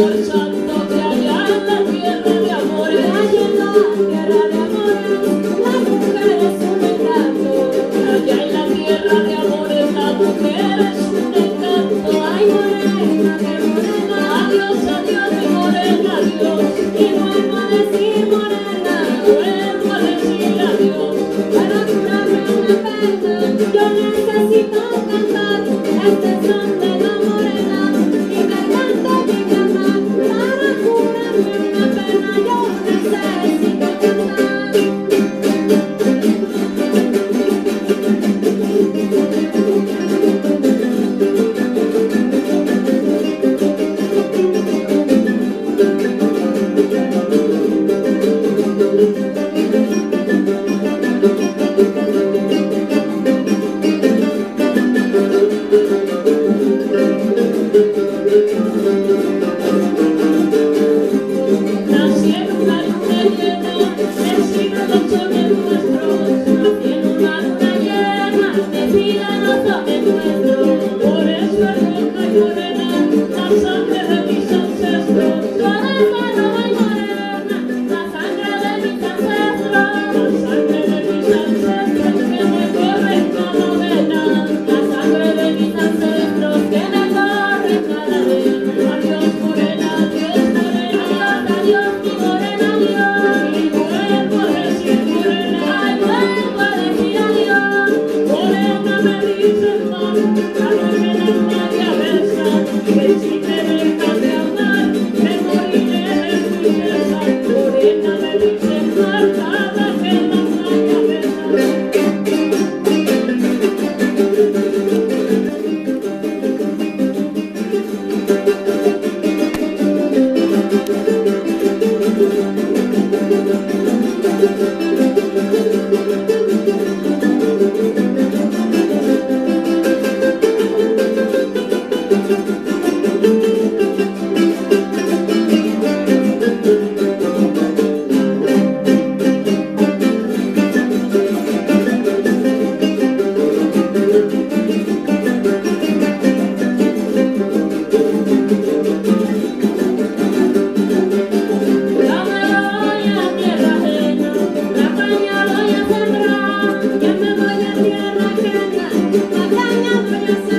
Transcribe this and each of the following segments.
Santo de allá en la tierra de amores, allá en la tierra de amores, la mujer es un encanto. Allá en la tierra de amores, la mujer es un encanto. Hay morena y morena. Adiós, adiós, de morena, adiós. Y vuelvo de decir morena, vuelvo a decir adiós. Para mí no me afecta, yo necesito cantar. Este es. Música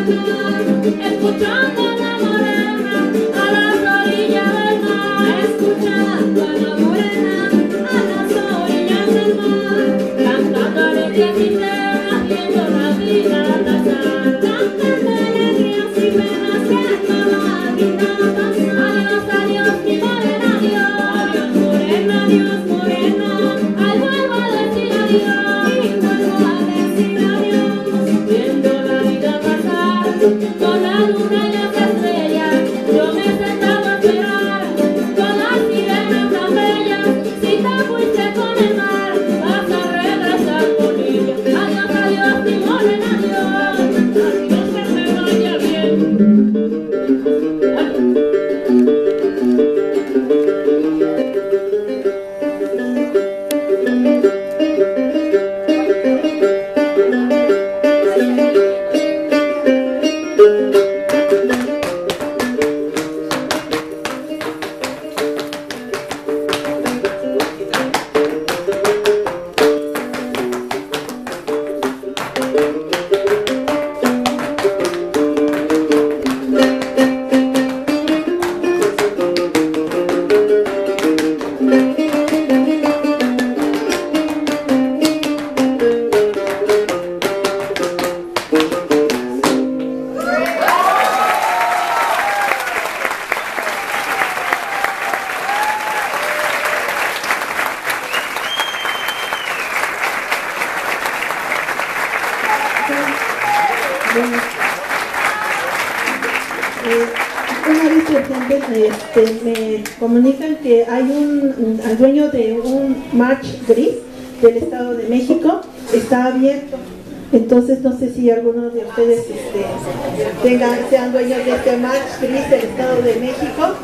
escuchando a la morena, a las orillas del mar, escuchando a la morena, a las orillas del mar, cantándole que con la luna. Eh, una vez presentes me, comunican que hay un, dueño de un match gris del Estado de México, está abierto. Entonces no sé si alguno de ustedes este, sean dueños de este match gris del Estado de México.